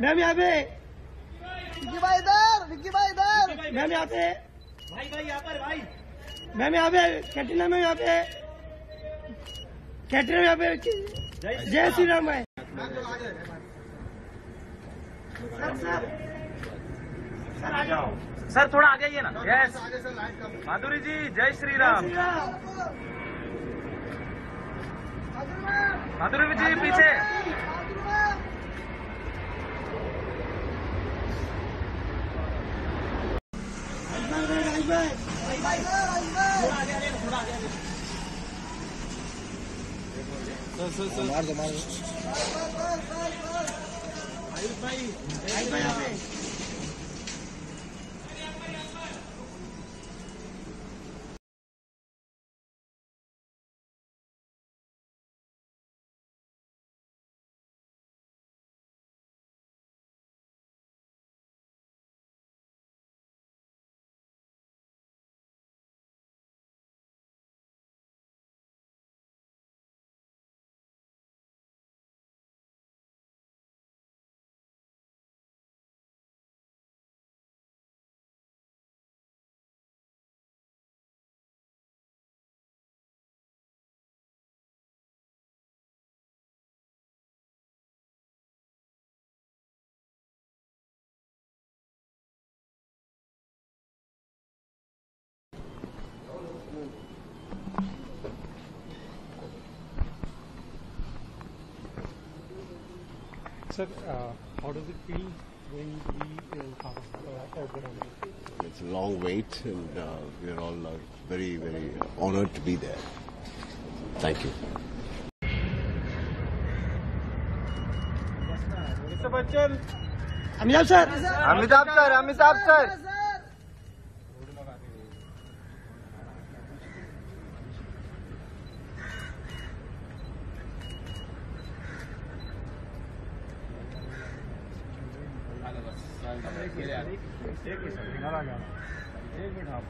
Ma'am यहाँ पे। विक्की भाई इधर विक्की भाई इधर। मैम यहाँ पे। भाई भाई यहाँ पर भाई। मैम यहाँ पे कैटरीना मैम यहाँ पे। कैटरीना यहाँ पे। जय श्री राम भाई। Sir sir. सर आ जाओ। सर थोड़ा आगे आइए ना। यस माधुरी जी जय श्री राम। श्री राम। माधुरी जी पीछे। राज भाई राज भाई भाई। पे Sir, uh, how does it feel when we have uh, uh It's a long wait, and uh, we're all very, very honored to be there. Thank you. Mr. Bachchan. Amitabh sir. Amitabh sir. Amitabh sir. एक minute आप।